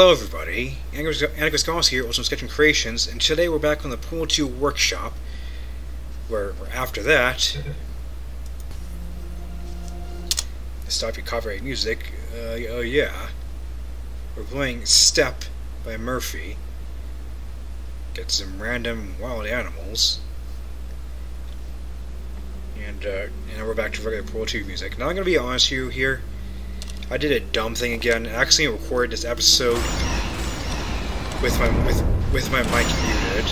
Hello everybody, Anarchist here with some Sketching Creations, and today we're back on the Portal 2 workshop, where, where after that, stop your copyright music, uh, oh yeah, we're playing Steppe by Murphy, get some random wild animals, and, uh, and we're back to regular Portal 2 music. Now I'm going to be honest with you here, I did a dumb thing again. I actually recorded this episode with my with with my mic muted.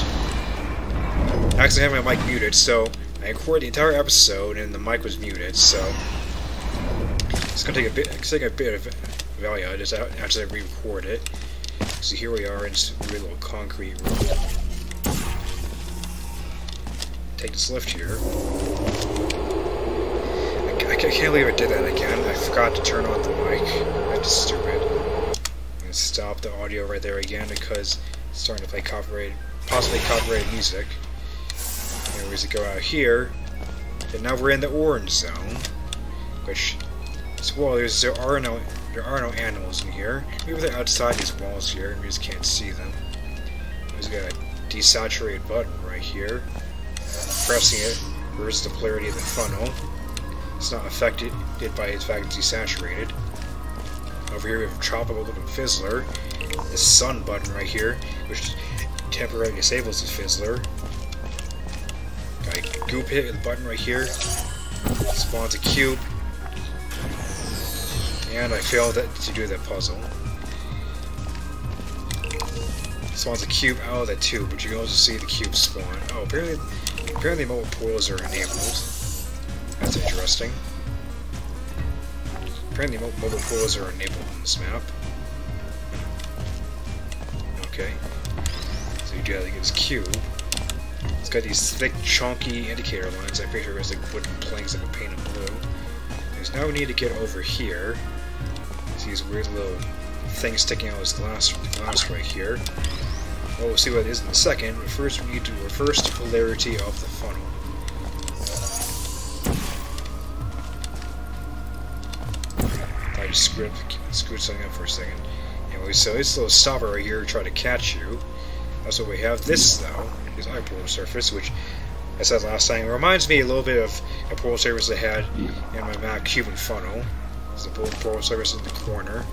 I actually have my mic muted, so I recorded the entire episode and the mic was muted. So it's gonna take a bit. It's take a bit of value I just actually re-record it. So here we are in this really little concrete room. Take this lift here. I can't believe I did that again. I forgot to turn on the mic. That's stupid. I'm gonna stop the audio right there again because it's starting to play copyright, possibly copyrighted music. Anyways, go out here, and now we're in the orange zone, which as well. There's there are no there are no animals in here. Maybe they're outside these walls here, and we just can't see them. There's got a desaturated button right here. Pressing it reverses the polarity of the funnel. It's not affected by its fact it's desaturated. Over here we have a tropical looking fizzler. The sun button right here, which temporarily disables the fizzler. A goop hit the button right here. Spawns a cube. And I failed that to do that puzzle. Spawns a cube out of that tube, but you can also see the cube spawn. Oh, apparently, apparently mobile portals are enabled. That's interesting. Apparently mobile portals are enabled on this map. Okay. So you to get this cube. It's got these thick, chunky indicator lines. I picture as like wooden planks a paint of blue. There's now we need to get over here. See these weird little things sticking out of this glass, glass right here. Well, we'll see what it is in a second, but first we need to reverse the polarity of the funnel. Screwed, screwed something up for a second. Anyway, so this little stopper right here try to catch you. That's what we have. This, though, is our portal surface, which, I said last time, reminds me a little bit of a portal surface I had in my map Cuban Funnel. There's a portal surface in the corner.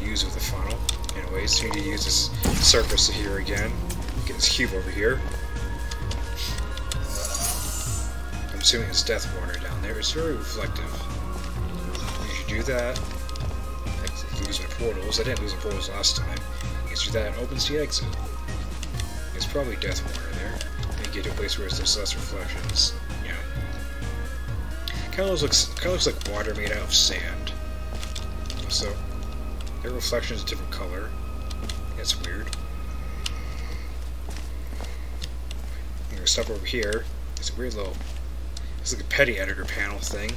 You use with the funnel. Anyways, so need to use this surface here again. Get this cube over here. I'm assuming it's death water down there. It's very reflective do that. Lose my portals. I didn't lose my portals last time. Let's do that and opens the exit. It's probably death water there. And get to a place where there's less reflections. Yeah. Kind of looks kind of looks like water made out of sand. So their reflection is a different color. That's weird. I'm gonna stop over here. It's a weird little. It's like a PeTI editor panel thing.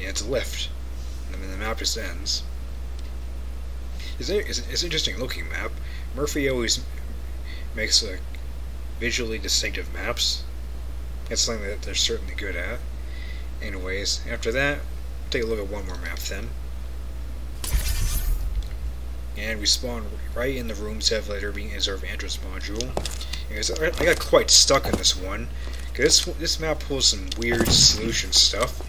Yeah, it's a lift and the map just ends. It's, it's, an interesting looking map. Murphy always makes visually distinctive maps. It's something that they're certainly good at. Anyways, after that, take a look at one more map then. And we spawn right in the room that have later being Azure Andros module. Because I got quite stuck in this one. Because this, this map pulls some weird solution stuff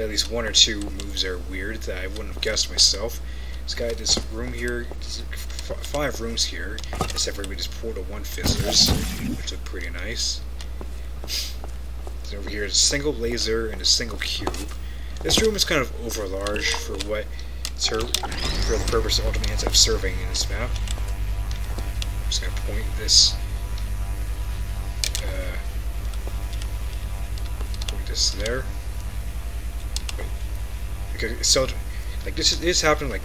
at least one or two moves are weird that I wouldn't have guessed myself. It's got this room here, five rooms here, except for we just portal one fizzlers, which look pretty nice. So over here, a single laser and a single cube. This room is kind of over large for what for the purpose of ultimately ends up serving in this map. I'm just gonna point this uh, point this there Uh, so like this this happened like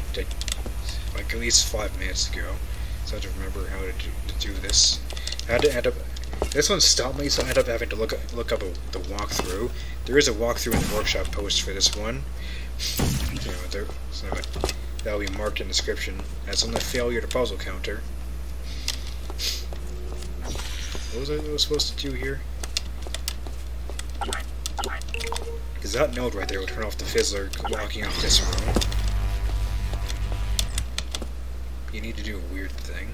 like at least five minutes ago. So I have to remember how to do, to do this. I had to end up. This one stopped me, so I ended up having to look look up a, the walkthrough. There is a walkthrough in the workshop post for this one. You know, there, so that'll be marked in the description as on the failure to puzzle counter. What was I supposed to do here? Because that node right there would turn off the fizzler walking off this room. you need to do a weird thing.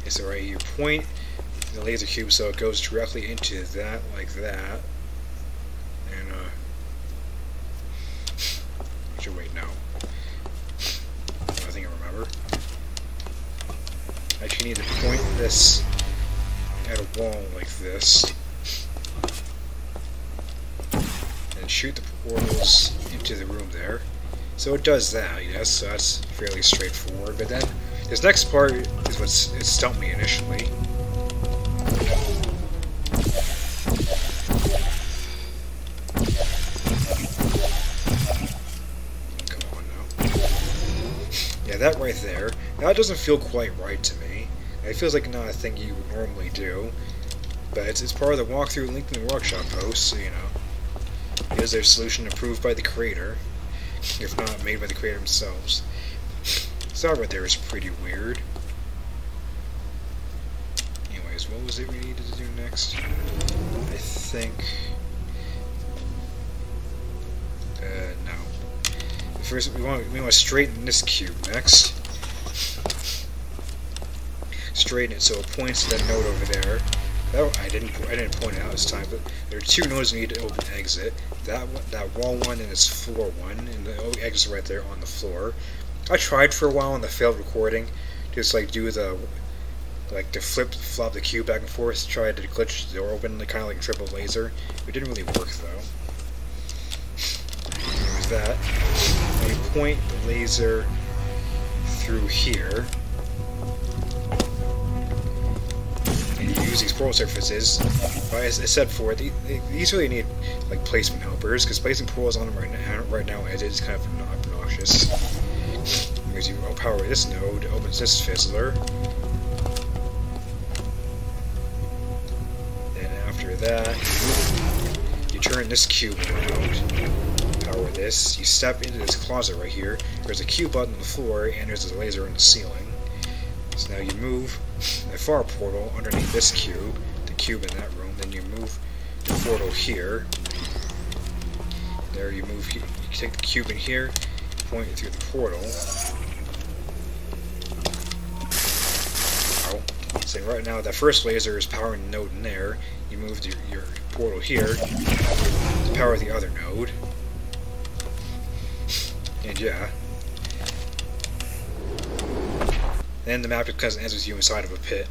Okay, so right, you point the laser cube so it goes directly into that, like that. And, uh... I should wait now. I think I remember. I actually need to point this at a wall like this. And shoot the portals into the room there. So it does that, yes, so that's fairly straightforward. But then, this next part is what stumped me initially. Come on now. Yeah, that right there, that doesn't feel quite right to me. It feels like not a thing you would normally do. But it's, it's part of the walkthrough linked in the workshop post, so you know. Is their solution approved by the creator? if not made by the creator themselves. So right there is pretty weird. Anyways, what was it we needed to do next? I think... Uh, no. First, we want, we want to straighten this cube next. Straighten it so it points to that node over there. That, I didn't I didn't point it out this time, but there are two nodes we need to open exit. That one, that wall one and this floor one, and the exit right there on the floor. I tried for a while on the failed recording, just like do the like to flip flop the cube back and forth, try to glitch the door open, kind of like a triple laser. It didn't really work though. There's that. You point the laser through here. Use these portal surfaces. But as I said before, these really need like placement helpers because placing portals on them right now, right now it is kind of obnoxious. Because you power this node, opens this fizzler. Then after that, you turn this cube around power this. You step into this closet right here. There's a Q button on the floor, and there's a laser in the ceiling. So now you move the far portal underneath this cube, the cube in that room, then you move the portal here. There you move, you take the cube in here, point it through the portal. Wow. So right now, that first laser is powering the node in there. You move your, your portal here to power the other node. And yeah, Then the map just ends with you inside of a pit.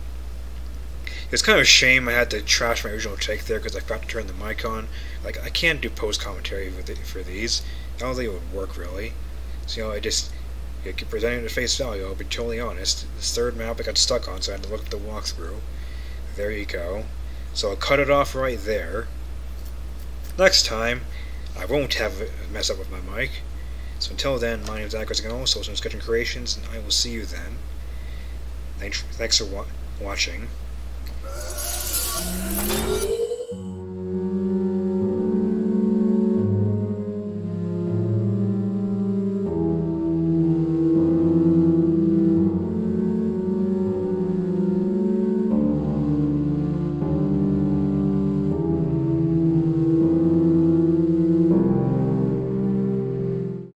It's kind of a shame I had to trash my original take there because I forgot to turn the mic on. Like, I can't do post commentary for, the, for these. I don't think it would work really. So, you know, I just you know, presenting it at face value. I'll be totally honest. This third map I got stuck on, so I had to look at the walkthrough. There you go. So I'll cut it off right there. Next time, I won't have a mess up with my mic. So until then, my name is Zach Gonzalez, Social Sketching Creations, and I will see you then. Thanks, thanks for wa watching.